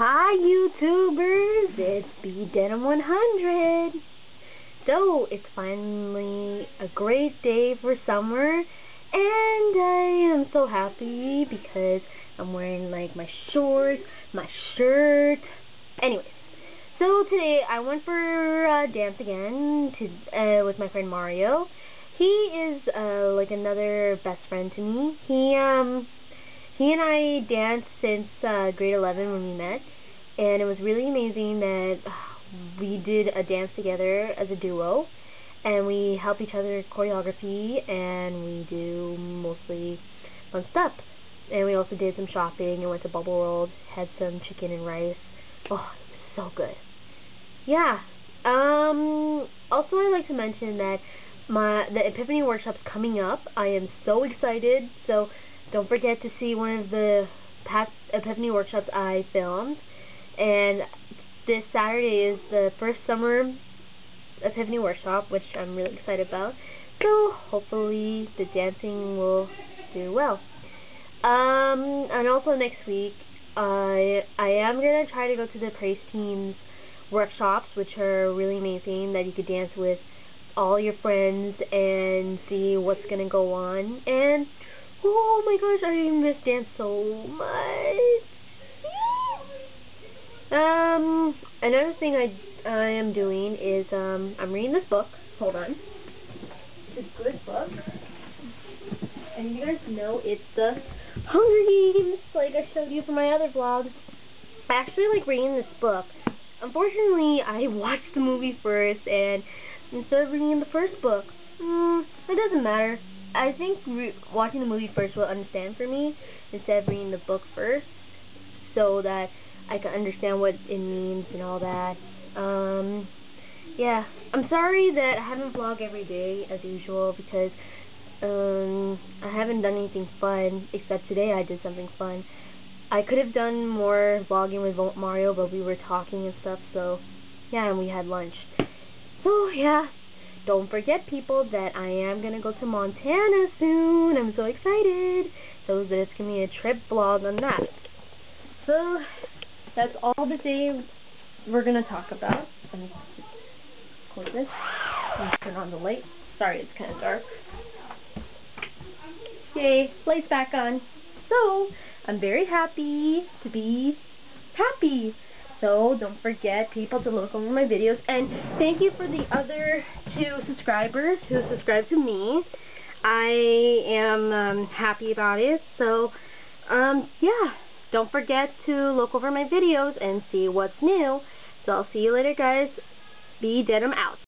Hi YouTubers, it's B Denum 100. So, it's finally a great day for summer, and I am so happy because I'm wearing like my shorts, my shirt. Anyways, so today I went for uh, dance again to uh, with my friend Mario. He is uh, like another best friend to me. He um he and I danced since uh, grade 11 when we met, and it was really amazing that uh, we did a dance together as a duo, and we help each other choreography, and we do mostly fun stuff. And we also did some shopping and went to Bubble World, had some chicken and rice. Oh, it was so good. Yeah. Um. Also, I'd like to mention that my the Epiphany workshop's coming up. I am so excited. So don't forget to see one of the past Epiphany workshops I filmed. And this Saturday is the first summer Epiphany workshop, which I'm really excited about. So hopefully the dancing will do well. Um, and also next week, I I am gonna try to go to the Praise Teams workshops, which are really amazing. That you could dance with all your friends and see what's gonna go on. And Oh my gosh, I miss dance so much. Um, another thing I I am doing is um I'm reading this book. Hold on. This good book. And you guys know it's the Hunger Games, like I showed you from my other vlog. I actually like reading this book. Unfortunately, I watched the movie first, and instead of reading the first book, mm, it doesn't matter. I think watching the movie first will understand for me instead of reading the book first, so that I can understand what it means and all that. Um, yeah, I'm sorry that I haven't vlogged every day as usual because um, I haven't done anything fun except today I did something fun. I could have done more vlogging with Mario, but we were talking and stuff, so yeah, and we had lunch. So yeah, don't forget, people, that I am going to go to Montana soon. I'm so excited. So there's going to be a trip vlog on that. So that's all the day we're going to talk about. Let me close this. Me turn on the light. Sorry, it's kind of dark. Yay, lights back on. So, I'm very happy to be happy. So don't forget, people, to look over my videos. And thank you for the other two subscribers who subscribed to me. I am um, happy about it. So, um, yeah. Don't forget to look over my videos and see what's new. So I'll see you later, guys. Be Denum out.